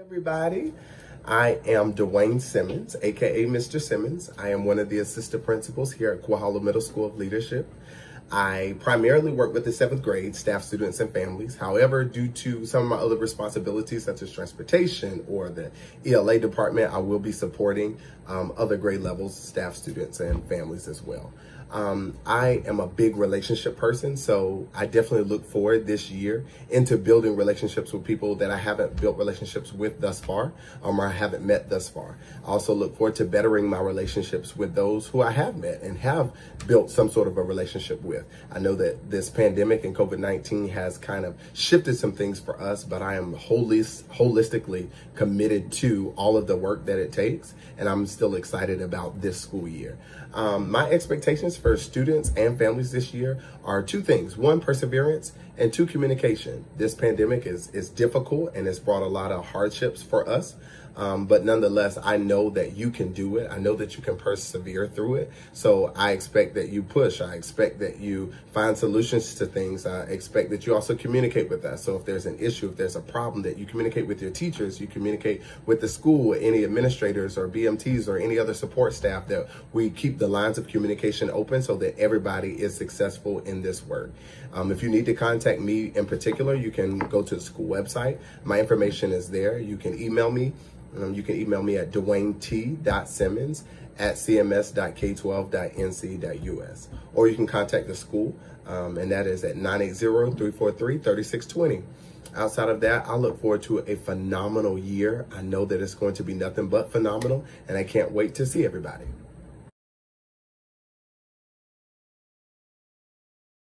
everybody. I am Dwayne Simmons, aka Mr. Simmons. I am one of the assistant principals here at Quail Hollow Middle School of Leadership. I primarily work with the seventh grade staff, students, and families. However, due to some of my other responsibilities, such as transportation or the ELA department, I will be supporting um, other grade levels, staff, students, and families as well. Um, I am a big relationship person, so I definitely look forward this year into building relationships with people that I haven't built relationships with thus far, um, or I haven't met thus far. I also look forward to bettering my relationships with those who I have met and have built some sort of a relationship with. I know that this pandemic and COVID-19 has kind of shifted some things for us, but I am wholly, holistically committed to all of the work that it takes, and I'm still excited about this school year. Um, my expectations for students and families this year are two things. One, perseverance, and two, communication. This pandemic is, is difficult and it's brought a lot of hardships for us. Um, but nonetheless, I know that you can do it. I know that you can persevere through it. So I expect that you push. I expect that you find solutions to things. I expect that you also communicate with us. So if there's an issue, if there's a problem, that you communicate with your teachers, you communicate with the school, any administrators or BMTs or any other support staff, that we keep the lines of communication open so that everybody is successful in this work. Um, if you need to contact me in particular, you can go to the school website. My information is there. You can email me um, you can email me at dwaynet.simmons at cms.k12.nc.us. Or you can contact the school, um, and that is at 980-343-3620. Outside of that, I look forward to a phenomenal year. I know that it's going to be nothing but phenomenal, and I can't wait to see everybody.